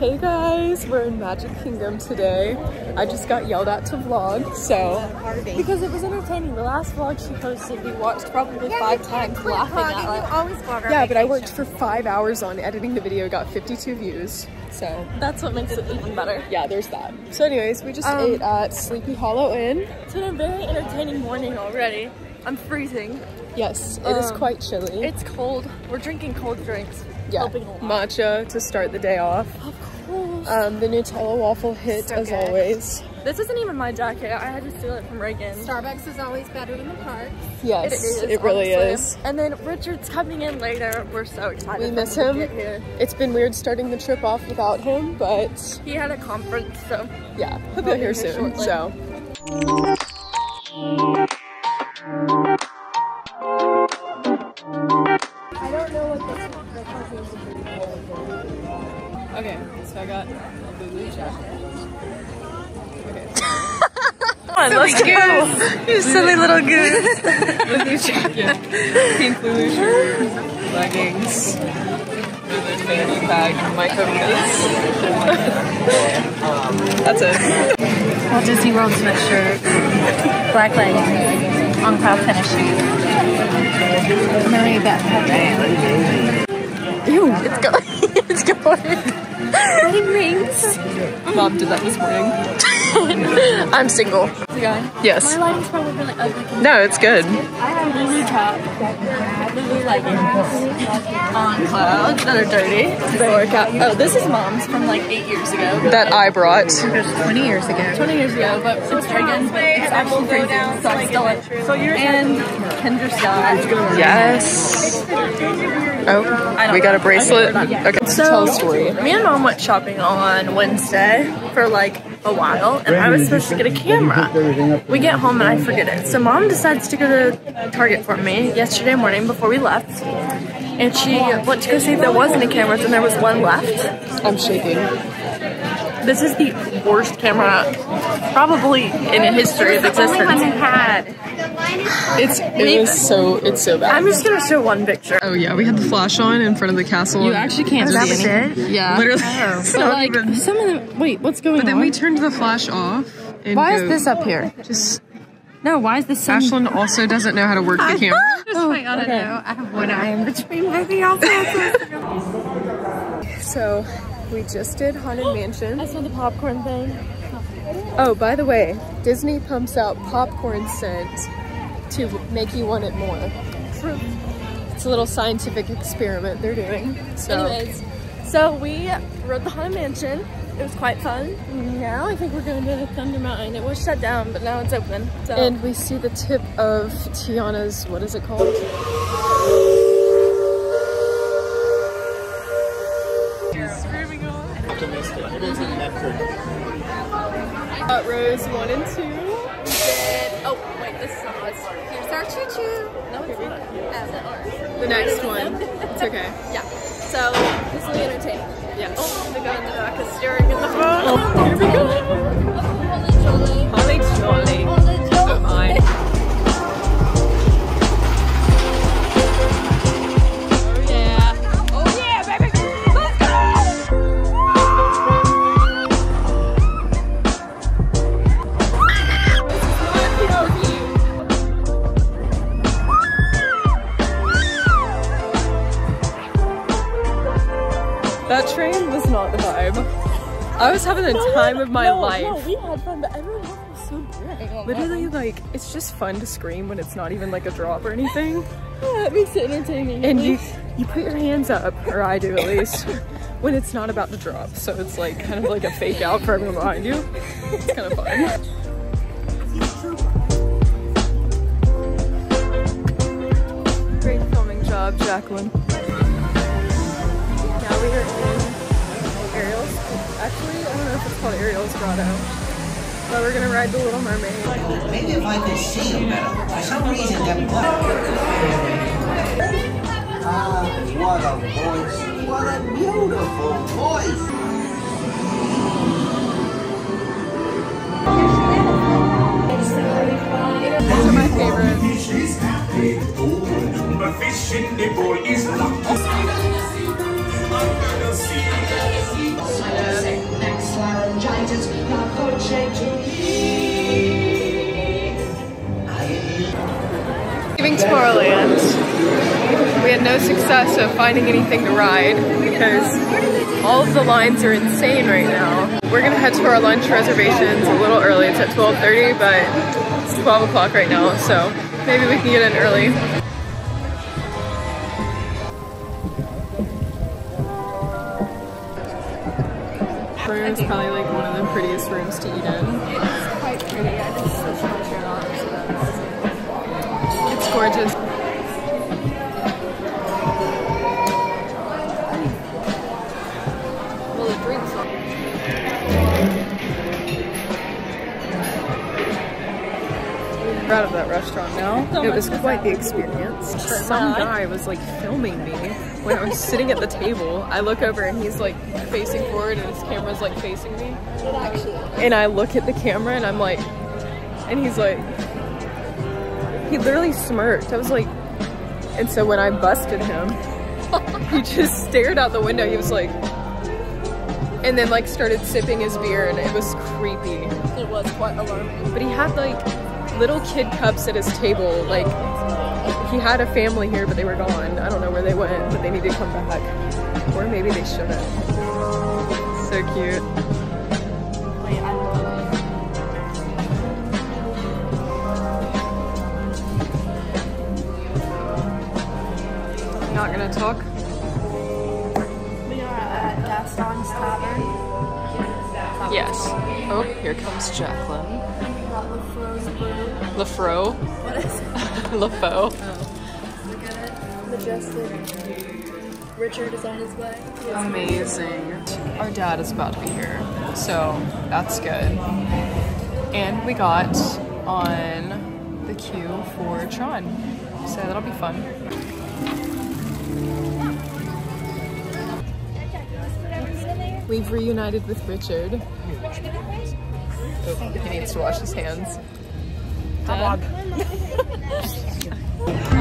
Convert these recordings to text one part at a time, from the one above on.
Hey guys, we're in Magic Kingdom today. I just got yelled at to vlog, so because it was entertaining. The last vlog she posted, we watched probably five times laughing at it. always vlog Yeah, but I worked for five hours on editing the video, got 52 views. So That's what makes it even better. yeah, there's that. So anyways, we just Um, ate at Sleepy Hollow Inn. It's been a very entertaining morning already. I'm freezing. Yes, it is Um, quite chilly. It's cold. We're drinking cold drinks. yeah, helping a lot. matcha to start the day off. Of. Um, the Nutella waffle hit So as good. always. this isn't even my jacket. I had to steal it from Reagan. Starbucks is always better than the park. Yes, It is. it really is. And then Richard's coming in later. We're so excited. We miss him. here. It's been weird starting the trip off without him, but He had a conference, so yeah, he'll He'll be be here here soon. shortly. So Come on, let's go. You silly little goose. blue jacket, pink blue shirt, leggings, with a fanny bag, and my. That's it. Walt Disney World sweatshirt, black leggings, on cloud tennis shoes, Marie backpack. Ew, it's going. it's going. Wedding rings. Mom did that this morning. I'm single. Yes. My lighting's probably really ugly. No, it's good. I have Lulu top, Lulu leggings on clouds that are dirty. They work out. Oh, this is mom's from like eight years ago. That I brought. It was 20 years ago. 20 years ago, but it's Reagan's, but it's actually crazy, so I stole it. And Kendra Scott. Yes. Oh, we got a bracelet. Okay, So, tell a story. me and mom went shopping on Wednesday for like a while, and I was supposed to get a camera. We get home and I forget it. So mom decides to go to Target for me yesterday morning before we left. And she went to go see if there was any cameras, and there was one left. I'm shaking. This is the worst camera probably in the history of existence. had. It's it was so it's so bad. I'm just gonna show one picture. Oh yeah, we had the flash on in front of the castle. You actually can't oh, That see was anything. Yeah, literally. Oh. But like some of them. Wait, what's going on? But then on? we turned the flash off. And Why go- is this up here? Just No, why is this? Ashlyn also doesn't know how to work the camera. Just oh, wait on it now. I have one eye in between my So we just did Haunted oh, Mansion. I saw the popcorn thing. Oh, by the way, Disney pumps out popcorn scent to make you want it more. It's a little scientific experiment they're doing. So Anyways, so we rode the Haunted Mansion. It was quite fun. Now I think we're going to Thunder Mountain. It was shut down, but now it's open. So and we see the tip of Tiana's what is it called? Got one and two. oh wait, this is not us. Here's our choo choo. No, it's not. The next one. It's okay. Yeah. So this will be entertaining. Yes. Oh, the guy in the back is staring at the phone. Oh, here we go. Holly Jolly. Oh I was having the time of my no, life. No, we had fun, but everyone else was so boring. Oh Literally, like, it's just fun to scream when it's not even like a drop or anything. Yeah, it makes it entertaining. And you, you put your hands up, or I do at least, when it's not about to drop. So it's like kind of like a fake out for everyone behind you. It's kind of fun. Great filming job, Jacqueline. Now we are in. Actually, I don't know if it's called Ariel's Grotto. But we're gonna ride the Little Mermaid. Maybe if I could see him better. For some reason, that black. Ah, what a voice. What a beautiful voice. These are my favorite. Leaving Tomorrowland. We had no success of finding anything to ride because all of the lines are insane right now. We're gonna head to our lunch reservations a little early. It's at 12.30, but it's 12 o'clock right now, so maybe we can get in early. Is probably like prettiest rooms to eat in. It's gorgeous. Well, the drinks are. Out of that restaurant now. It was quite the experience. Some guy was like filming me when I was sitting at the table. I look over and he's like facing forward and his camera's like facing me. And I look at the camera and I'm like, and he's like, he literally smirked. I was like, and so when I busted him, he just stared out the window. He was like, and then like started sipping his beer and it was creepy. It was quite alarming. But he had like little kid cups at his table. Like he had a family here, but they were gone. I don't know where they went, but they need to come back. Or maybe they shouldn't. So cute. Not gonna talk. We are at Gaston's Tavern. Yes. Oh, here comes Jacqueline. Got LaFro. What is it? LeFou. Look at it. Majestic. Richard is on his way. Amazing. Our dad is about to be here, so that's good. And we got on the queue for Tron, so that'll be fun. We've reunited with Richard. Oh, he needs to wash his hands. Dad?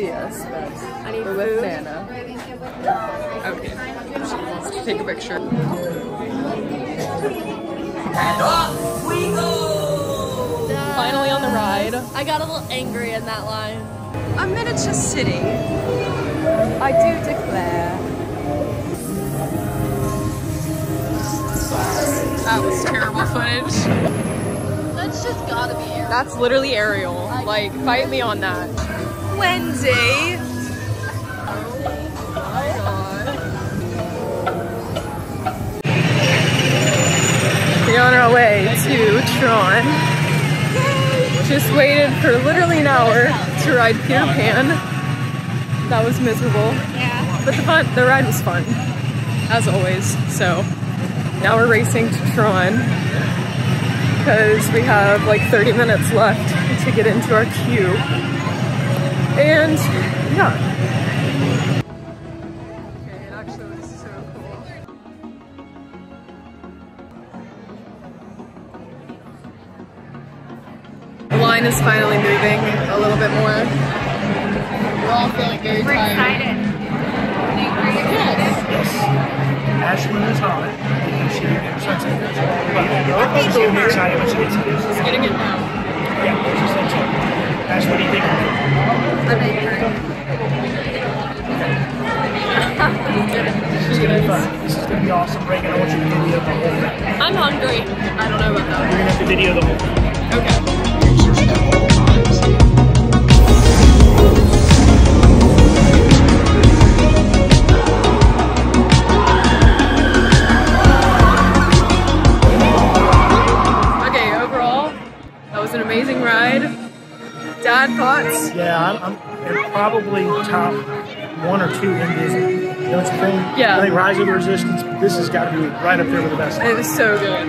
see us, but I need we're with food. Nana. Okay. She wants to take a picture. Finally on the ride. I got a little angry in that line. A miniature city. I do declare. That was terrible footage. That's just gotta be air. That's literally Ariel. Like, fight me on that. Wendy! We're on our way to Tron. Just waited for literally an hour to ride Peter Pan. That was miserable. Yeah. But the fun, the ride was fun, as always. So now we're racing to Tron because we have like 30 minutes left to get into our queue. And yeah. Okay, it actually looks so cool. The line is finally moving a little bit more. We're all feeling very tired. Ashlyn is on it. She sunset. But she'll excited when she gets here. Just getting it now. Yeah, she's so excited. Ash, what do you think? This is gonna be fun. This is gonna be awesome. Reagan, I want you to video the whole thing. I'm hungry. I don't know about that. You're gonna have to video the whole thing. Okay. I'm, I'm they're probably top one or two in Disney. Don't you think? Yeah. I think Rise of the Resistance. This has got to be right up there with the best. It was so good.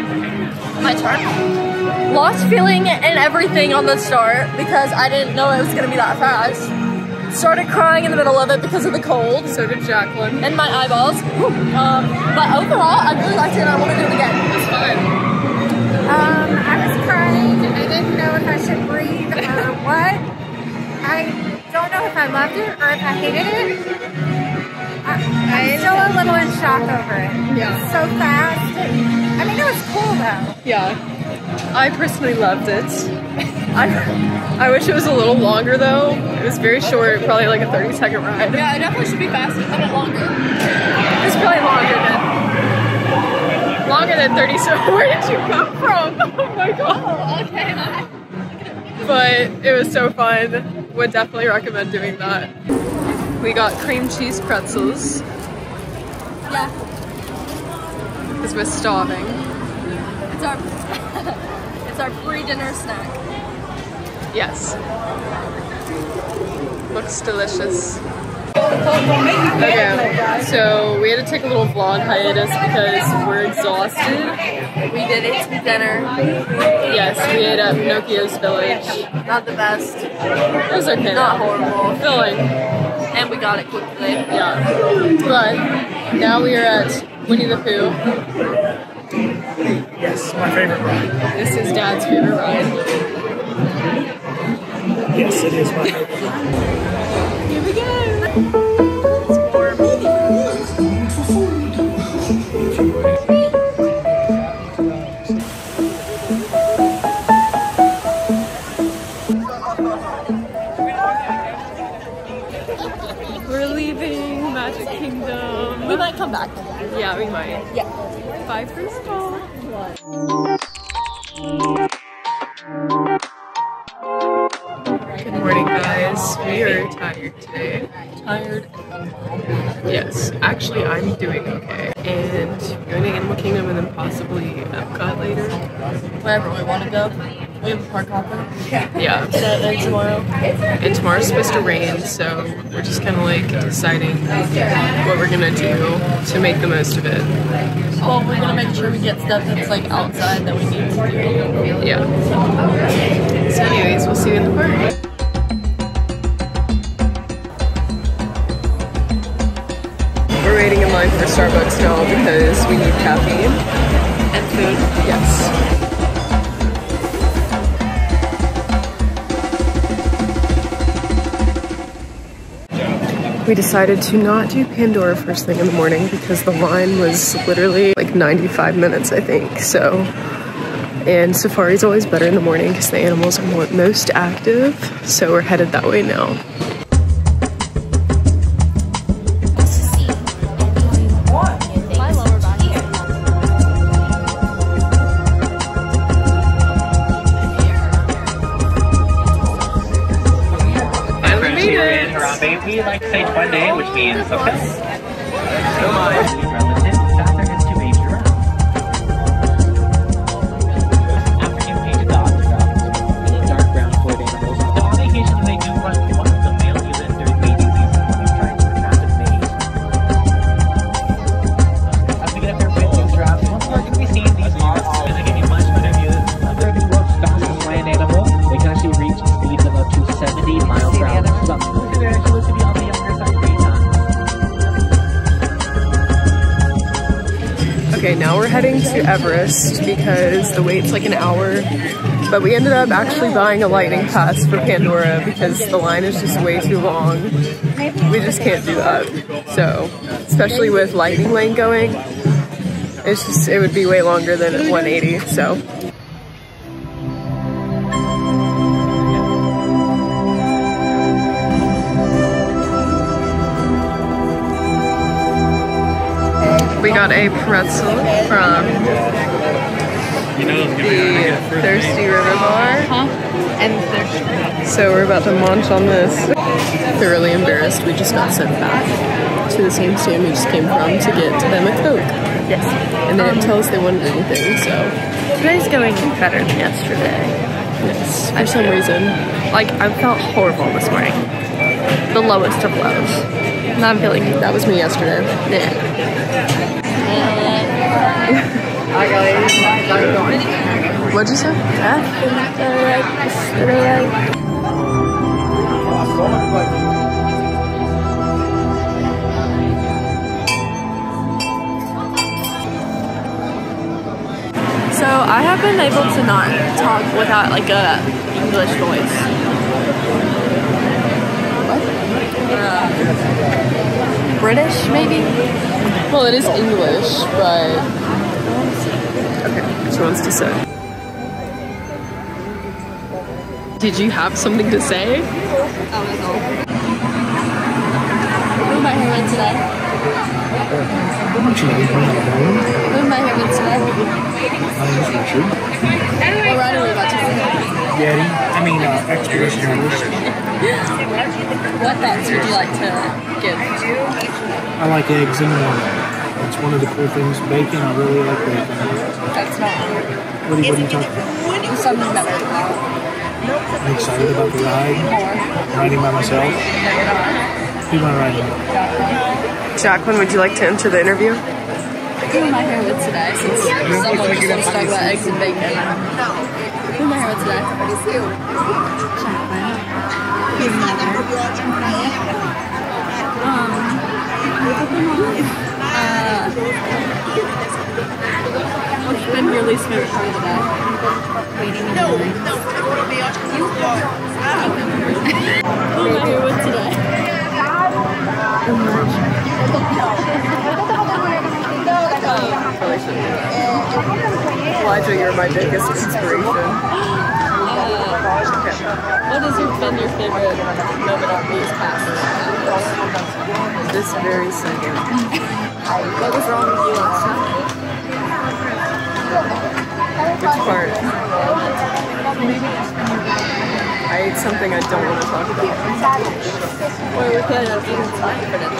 My turn. Lost feeling and everything on the start because I didn't know it was gonna be that fast. Started crying in the middle of it because of the cold So did Jacqueline. and my eyeballs. Um, but overall, I really liked it and I want to do it again. It was fun. Um, I was crying. I didn't know if I should breathe or what. I don't know if I loved it or if I hated it. I, I'm still a little in shock over it. Yeah. It's so fast. I mean, it was cool though. Yeah. I personally loved it. I, I wish it was a little longer though. It was very short, probably like a 30 second ride. Yeah, it definitely should be faster, a bit longer. It was probably longer than longer than 30 so where did you come from? Oh my god. Oh, okay. But it was so fun. Would definitely recommend doing that. We got cream cheese pretzels Yeah, because we're starving. it's our it's our pre-dinner snack. Yes. Looks delicious. Okay, so we had to take a little vlog hiatus because we're exhausted. We did eat some dinner. Yes, we ate at Pinocchio's Village. Not the best, It was okay. not though. horrible, Filling, and we got it quickly. yeah. But now we are at Winnie the Pooh. Yes, my favorite ride. This is Dad's favorite ride. Yes, it is my favorite. Here we go. Come back. Yeah, we might. Yeah. Bye for now. Good morning, guys. We are tired today. Tired. Yes, actually, I'm doing okay. And going to Animal Kingdom and then possibly Epcot later. Wherever we want to go. We have a park hopper Yeah. today and tomorrow. And tomorrow's supposed to rain, so we're just kind of like deciding what we're gonna do to make the most of it. Well, we're gonna make sure we get stuff that's like outside that we need to do. Yeah. So, anyways, we'll see you in the park. We're waiting in line for Starbucks now because we need caffeine and food. Yes. We decided to not do Pandora first thing in the morning because the line was literally like 95 minutes, I think. So, and Safari's always better in the morning because the animals are most active. So we're headed that way now. To which means okay. So my Okay, now we're heading to Everest because the wait's like an hour. But we ended up actually buying a lightning pass for Pandora because the line is just way too long. We just can't do that. So, especially with lightning lane going, it's just, it would be way longer than 180, so. We got a pretzel from you the Thirsty River Bar. And there's So we're about to munch on this. They're really embarrassed, we just got sent back to the same stand we just came from to get them a Coke. Yes. And they didn't um, tell us they wanted anything, so. Today's going better than yesterday. Yes, for some reason. Like I felt horrible this morning. The lowest of lows. And I'm feeling That was me yesterday. yeah. What'd you say? So I have been able to not talk without like a English voice. Uh, British maybe? Well, it is English, but. Okay, she wants to say. Did you have something to say? Who am I here with today? Who am I here with today? What ride are we about to do? Yeti. I mean, uh, Expedition What thoughts would you like to give? I like eggs in the morning. It's one of the cool things. Bacon, I really like bacon. That's not What are, what are you talking about? something better. I'm excited about the ride. Riding by myself. Who am I riding with? Jacqueline, would you like to enter the interview? Who am I here with today? Since someone just wants to talk about eggs and bacon. Who am I here with today? Um, uh, what's been your least favorite part of the day? Who am I here with today? Elijah, you're my biggest inspiration. What has been your favorite moment of these past? This very second. What was wrong with you last night? Which part? I ate something I don't want to talk about. Or we could have eaten tonight for dinner.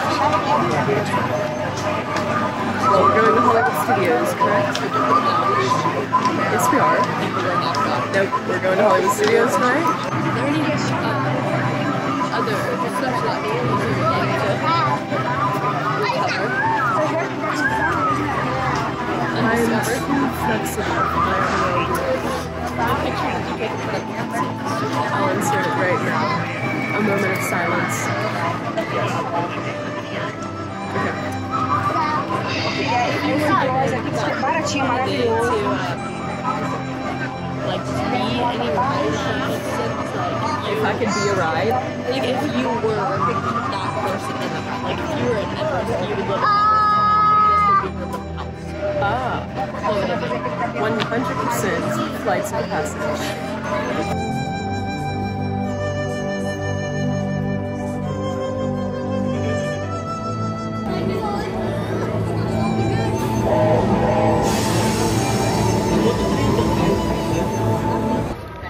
Well, we're going to Hollywood Studios, correct? Yes, we are. Nope, we're going to Hollywood Studios tonight. There any uh, other special activities you would like to cover? I'm too flexible. I'll insert it right now. A moment of silence. Okay. to um, like to be any relationship like If I could be a ride, like if you were that person in the like if you were in Everest you would live in be your house. ah, What would it be? 100% Flight of Passage.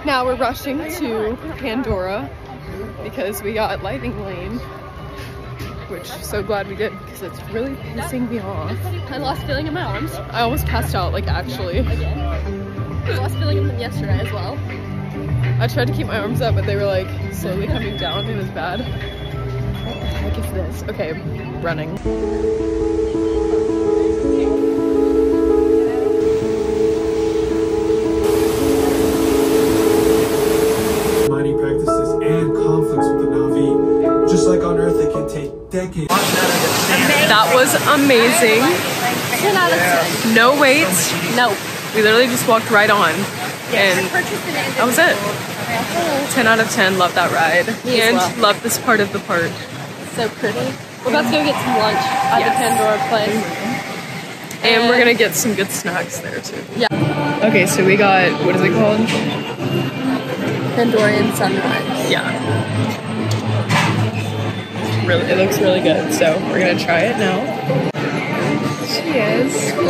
Now we're rushing to Pandora because we got Lightning Lane, which so glad we did because it's really pissing me off. I lost feeling in my arms. I almost passed out, like actually. I lost feeling in them yesterday as well. I tried to keep my arms up, but they were like slowly coming down. It was bad. What the heck is this? Okay, running. That was amazing. 10 out of 10. No wait. No. We literally just walked right on. And that was it. 10 out of 10. Love that ride. Me and well. love this part of the park. So pretty. We're about to go get some lunch at Yes. the Pandora place. And we're gonna get some good snacks there too. Yeah. Okay, so we got, what is it called? Pandoran sunrise. Yeah. Really, it looks really good. So we're gonna try it now. Cheers.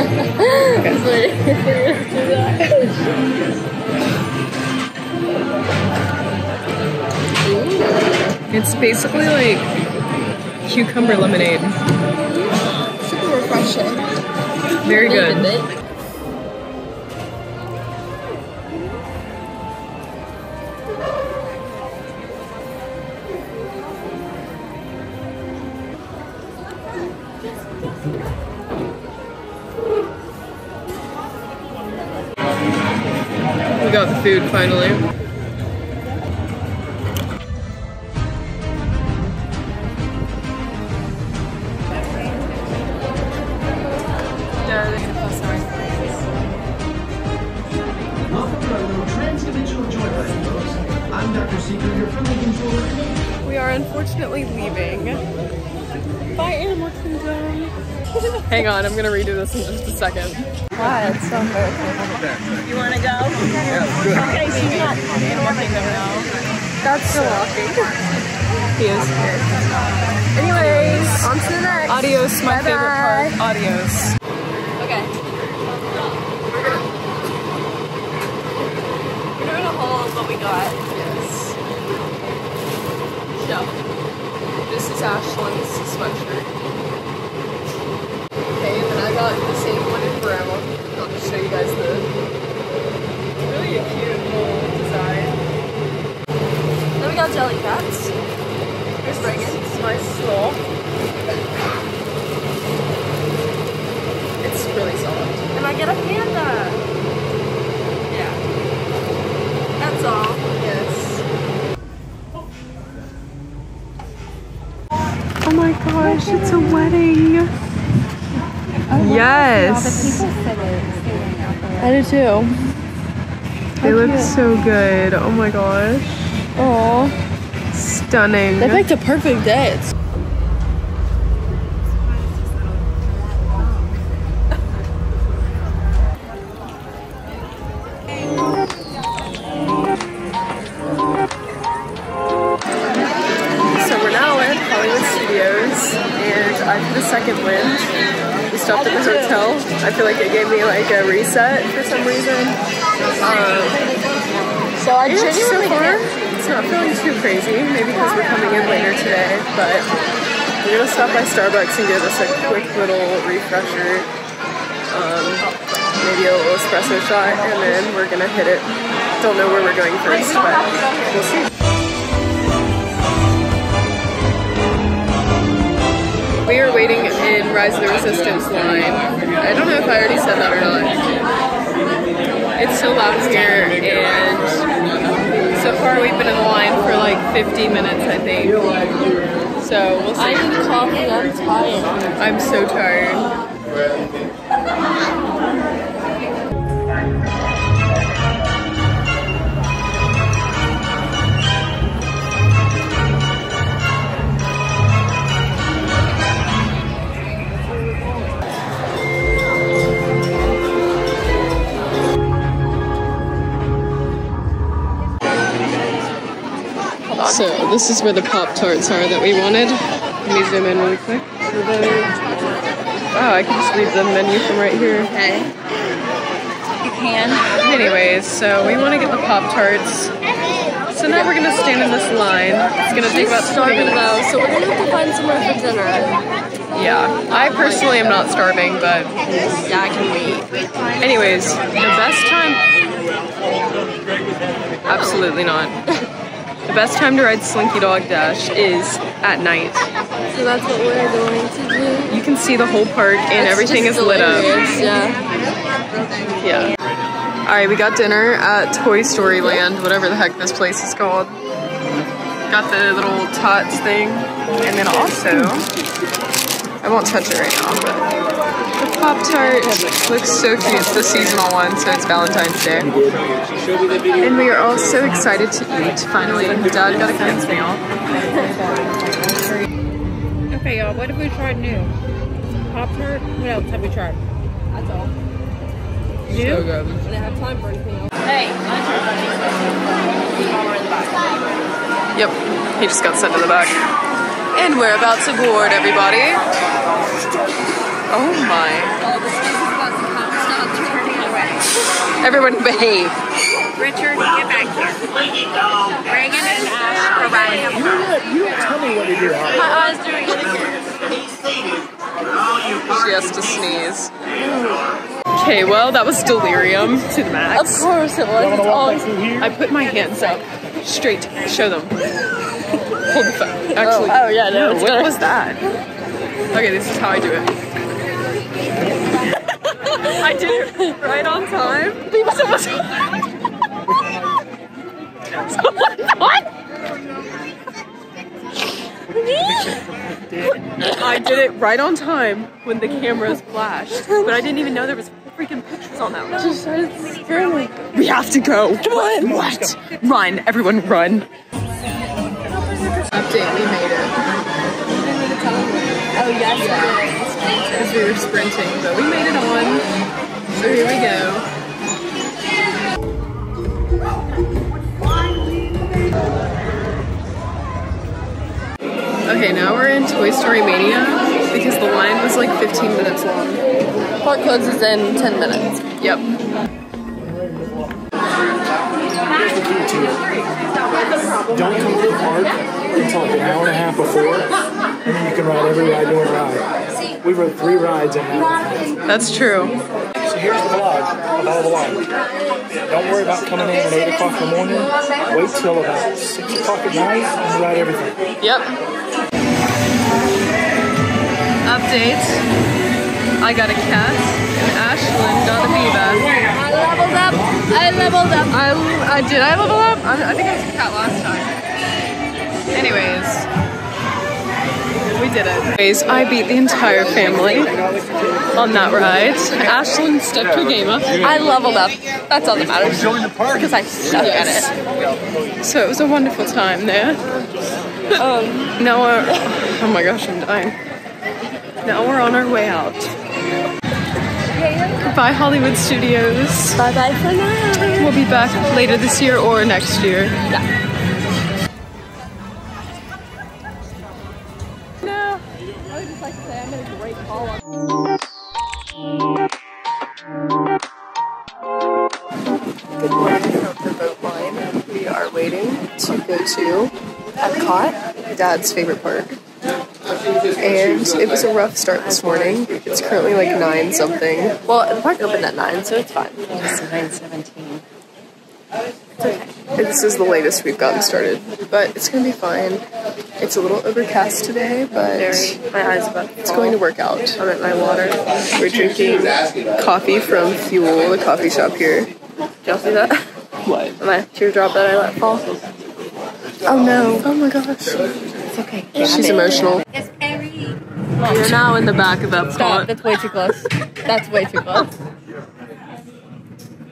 It's basically like cucumber lemonade. Super refreshing. Very good. Food finally. We are unfortunately leaving. Bye, Animal Kingdom. Hang on, I'm gonna redo this in just a second. Why? It's so hurt. You wanna go? Okay, she's not Animal Kingdom now. That's still walking. He is. Anyways, on to the next. Adios, my Bye-bye. favorite part. Adios. Okay. We're doing a haul of what we got. Yes. Yeah. This is Ashlyn's sweatshirt. Okay, and then I got the same one in brown. I'll just show you guys the really a cute little design. Then we got Jellycats. Here's Reagan's. Nice little. It's really soft. And I get a panda. Yeah. That's all. Yes. Oh my gosh, it's a wedding. Yes. I do too. They look so good. Oh my gosh. Oh, Stunning. they picked a perfect day. It's gave me like a reset for some reason. Um, so I and so far, it's not feeling too crazy. Maybe because we're coming in later today, but we're gonna stop by Starbucks and give us a quick little refresher. Um, maybe a little espresso shot, and then we're gonna hit it. Don't know where we're going first, but we'll see. We are waiting in Rise of the Resistance line. I don't know if I already said that or not. It's so loud here, and so far we've been in the line for like 50 minutes, I think. So we'll see. I need coffee. I'm tired. I'm so tired. So this is where the Pop Tarts are that we wanted. Let me zoom in really quick. Wow, I can just read the menu from right here. Okay. You can. Anyways, so we want to get the Pop Tarts. So now we're gonna stand in this line. It's gonna take about 20 starving minutes. though, so we're gonna have to find somewhere for dinner. Yeah, I personally am not starving, but Yeah, I can wait. anyways, the best time. Absolutely not. The best time to ride Slinky Dog Dash is at night. So that's what we're going to do. You can see the whole park and everything is lit up. Yeah. Yeah. All right, we got dinner at Toy Story Land, whatever the heck this place is called. Got the little tots thing, and then also, I won't touch it right now, but Pop Tart looks so cute. It's the seasonal one, so it's Valentine's Day. And we are all so excited to eat. Finally, Dad got a kids meal. Okay, y'all, what have we tried new? Pop Tart? What else have we tried? That's all. New? So good. I didn't have time for anything else. Hey, lunch We're in the back. Yep, he just got sent to the back. And we're about to board, everybody. Oh my. Oh, the space is about to come. Stop turning away. Everyone behave. Richard, get back here. Reagan and Ash are riding. You don't tell me what to do. My eyes doing it again. She has to sneeze. Okay, well, that was delirium to the max. Of max. course it was. It's all? I put my hands up straight. Show them. Hold the phone. Oh, Actually, oh, yeah, no, it's what was that? Okay, this is how I do it. I did it right on time. what? I did it right on time when the cameras flashed, but I didn't even know there was freaking pictures on that one. We have to go. Come on. What? Run, everyone, run. Update, we made it. Oh, yes. Because we were sprinting, but we made it on. So here we go. Okay, now we're in Toy Story Mania because the line was like 15 minutes long. Park closes in 10 minutes. Yep. Here's the key to it. Don't come to the park until like an hour and a half before, and then you can ride every ride you want to ride. We rode three rides in that. That's true. So here's the vlog about the line. Don't worry about coming in at 8 o'clock in the morning. Wait till about 6 o'clock at night and ride everything. Yep. Update. I got a cat and Ashlyn got a Viva. I leveled up. I leveled up. I, I did I level up? I, I think I was a cat last time. Anyways, we did it. Anyways, I beat the entire family on that ride. Ashlyn stepped her game up. I leveled up. That's all that matters. Because I suck at it. So it was a wonderful time there. Um, now we're, oh my gosh, I'm dying. Now we're on our way out. Bye Hollywood Studios. Bye bye for now. We'll be back later this year or next year. Yeah. Go to Epcot, Dad's favorite park. And it was a rough start this morning. It's currently like 9 something. Well, the park opened at 9, so it's fine. It's 917. Okay. This is the latest we've gotten started, but it's gonna be fine. It's a little overcast today, but My eyes about it's going to work out. I'm at my water. We're drinking coffee from Fuel, the coffee shop here. Did y'all see that? What? My teardrop that I let fall. Oh no. Oh my gosh. It's okay. She's emotional. Yes, Perry. We're now in the back of Stop. Epcot. That's way too close. That's way too close.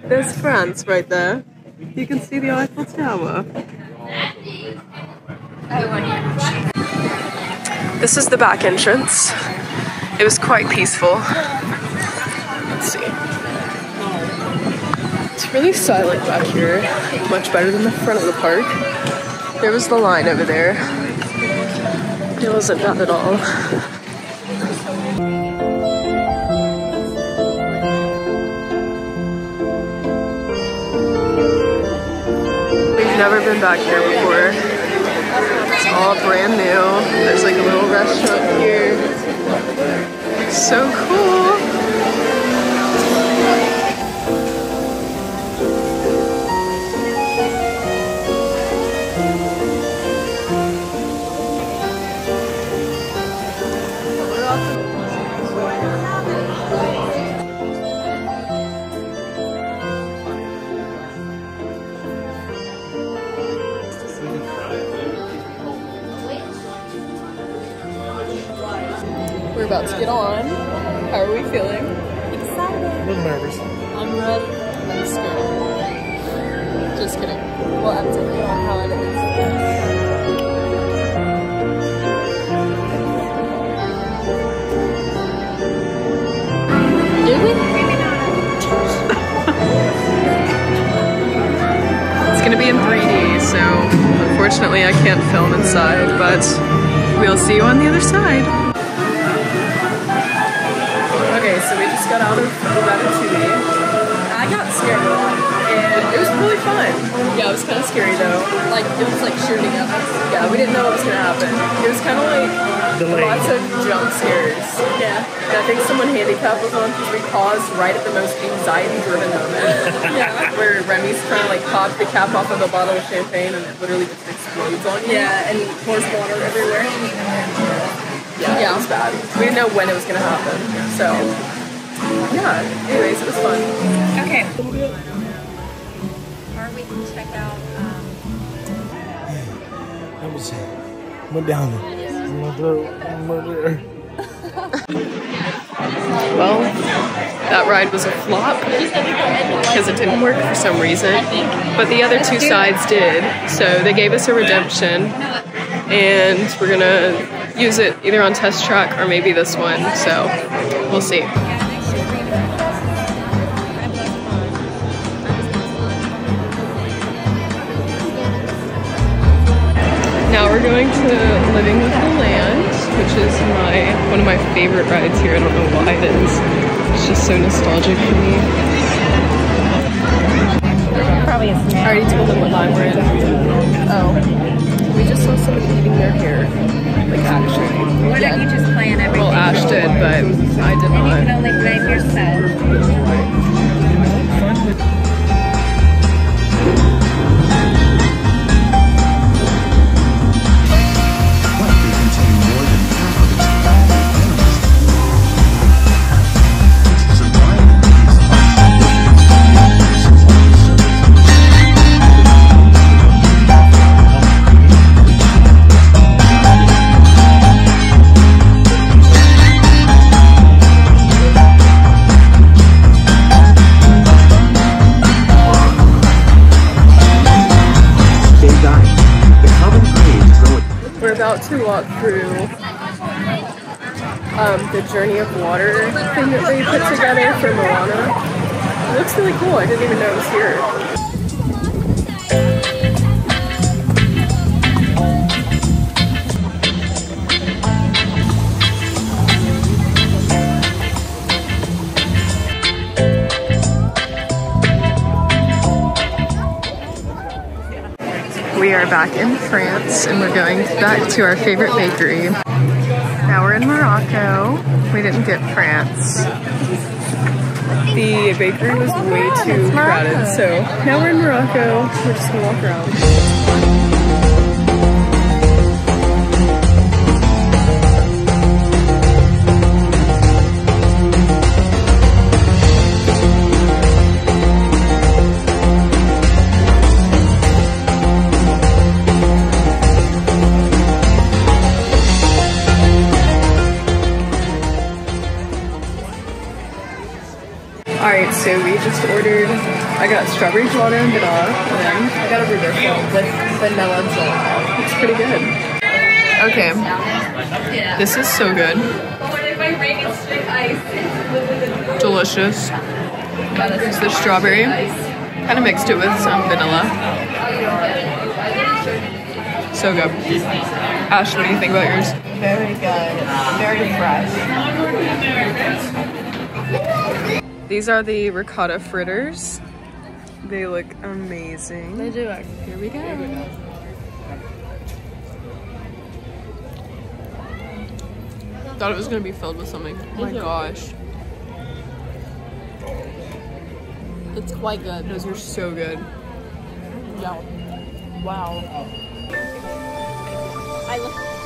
There's France right there. You can see the Eiffel Tower. This is the back entrance. It was quite peaceful. Let's see. It's really silent back here. Much better than the front of the park. There was the line over there. It wasn't bad at all. We've never been back here before. It's all brand new. There's like a little restaurant here. So cool. Yeah, and I think someone handicapped was on because we paused right at the most anxiety-driven moment. yeah, where Remy's trying to like pop the cap off of a bottle of champagne and it literally just explodes on you. Yeah, and pours water everywhere. Yeah, yeah, it was bad. We didn't know when it was gonna happen. So, yeah. Anyways, it was fun. Okay. Or we can check out. Um, That was went down there. My throat, my there. Well, that ride was a flop because it didn't work for some reason, but the other two sides did. So they gave us a redemption, and we're gonna use it either on test track or maybe this one. So we'll see. Now we're going to Living with which is my one of my favorite rides here. I don't know why it is. It's just so nostalgic for me. probably a I snack. already told them what line we're in. Oh. We just saw somebody eating their hair. Like actually. Why don't you just plan everything? Well, Ash did, but I did And you can not. We didn't get France. The bakery was way too crowded, so now we're in Morocco. We're just gonna walk around. Just ordered, I got strawberry gelato and vanilla, and I got a reversal with vanilla gelato. It's pretty good. Okay, this is so good. Delicious. It's the strawberry. Kind of mixed it with some vanilla. So good. Ash, what do you think about yours? Very good. Very fresh. These are the ricotta fritters. They look amazing. They do. Here we go. Thought it was gonna be filled with something. Oh my gosh. It's quite good. Those are so good. Yeah. Wow. I look.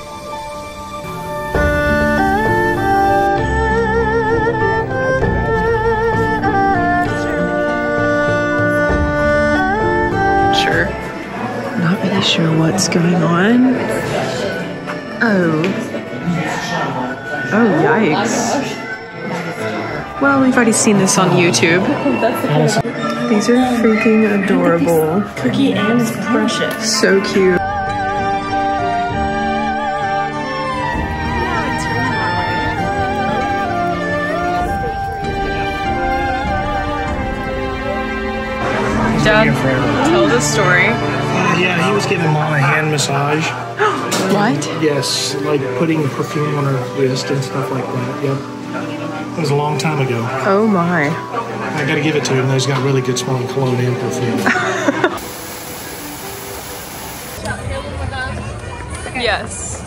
Sure what's going on. Oh. Oh, yikes. Well, we've already seen this on YouTube. These are freaking adorable. Cookie and it's precious. So cute. Dad, tell the story was giving mom a hand massage. what? Yes, like putting perfume on her wrist and stuff like that. Yep. It was a long time ago. Oh my. I gotta give it to him. He's got really good smelling cologne and perfume. yes.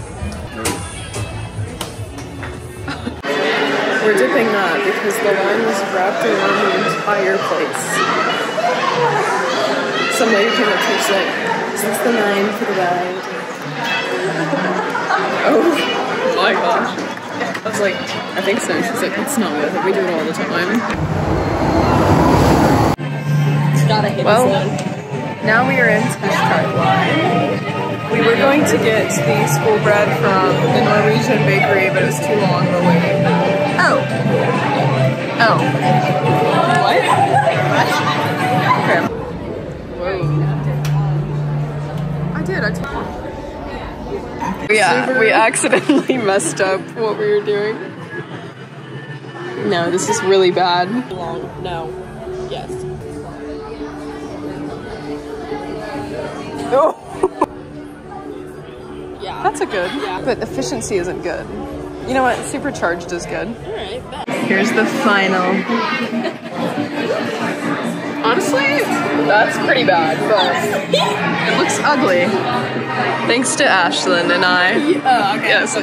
We're dipping that because the wine was wrapped around the entire place. Some lady came up to me, she's like, is this the line for the ride? oh my gosh. I was like, I think so. She's like, it's not worth it. We do it all the time. Well, now we are in test track line. We were going to get the school bread from the Norwegian bakery, but it was too long of a wait. Oh. Oh. What? Okay. Did, I told Yeah, we accidentally messed up what we were doing. No, this is really bad. Long. No. Yes. Oh. yeah. That's a good. Yeah. But efficiency isn't good. You know what? Supercharged is good. Alright, Here's the final. Honestly, that's pretty bad, but it looks ugly. Thanks to Ashlyn and I. Oh, okay. Yes,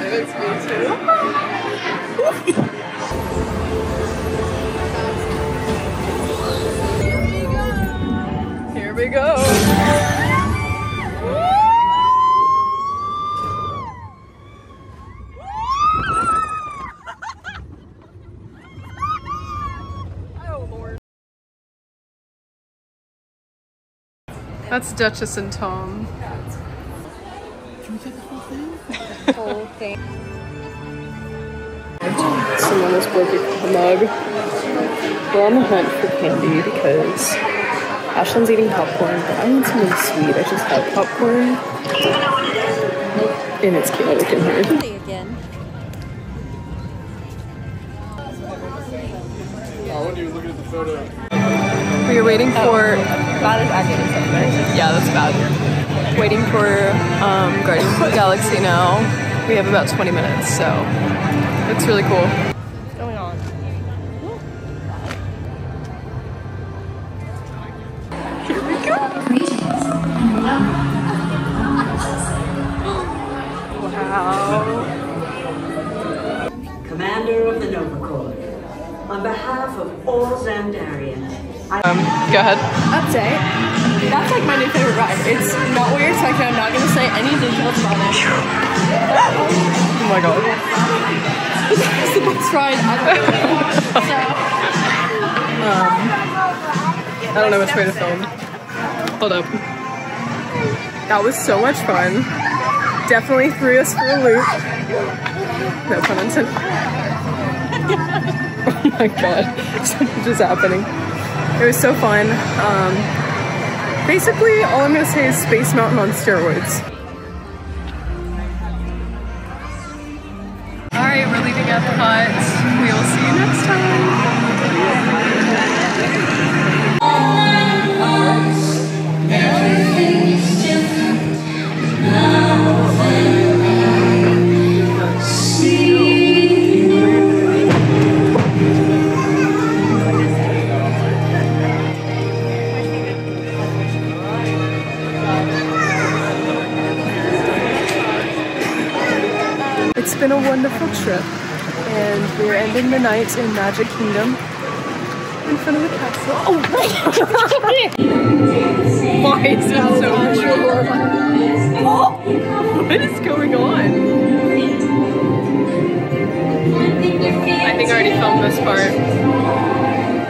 That's Duchess and Tom. Can we get the whole thing. Whole thing. Someone almost broke the mug. We're on the hunt for candy because Ashlyn's eating popcorn, but I want something sweet. I just had popcorn. And it's chaotic in here. Again. We are waiting for. That is actually so. Yeah, that's bad. Waiting for um, Guardians of the Galaxy now. We have about 20 minutes, so it's really cool. What's going on? Wow. Commander of the Nova Corps, on behalf of all Xandarians, I Um, go ahead. Update. That's like my new favorite ride. It's not what you're expecting. I'm not gonna say any details about it. Oh my god. it's the best ride ever. so, Um, I don't know which way to film. Hold up. That was so much fun. Definitely threw us for a loop. No pun intended. oh my god, so just happening. It was so fun. Um, basically, all I'm gonna say is Space Mountain on steroids. And the night in Magic Kingdom in front of the castle. Oh Why is it so blue? What is going on? I think I already filmed this part.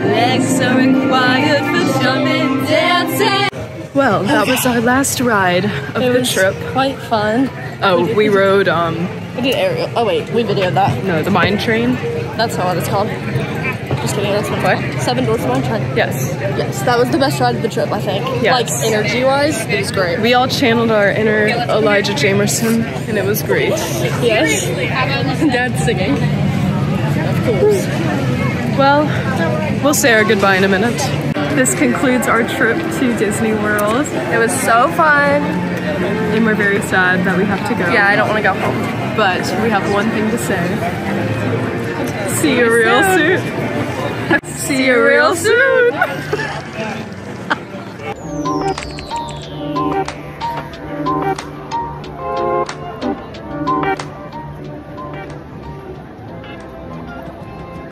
Legs are required for jumping, dancing. Well, that was our last ride of it the trip. quite fun. Oh, we rode um We did Ariel. Oh wait, we videoed that. no the mine train. That's not what it's called. Just kidding. That's not What? Seven Dwarfs Mine Train. Yes. Yes, that was the best ride of the trip. I think. Yes. Like energy wise, it was great. We all channeled our inner Elijah Jamerson, and it was great. Yes. Dad singing. Of course. Well, we'll say our goodbye in a minute. This concludes our trip to Disney World, It was so fun. And we're very sad that we have to go. Yeah, I don't want to go home. But we have one thing to say. See you real soon. See you real soon.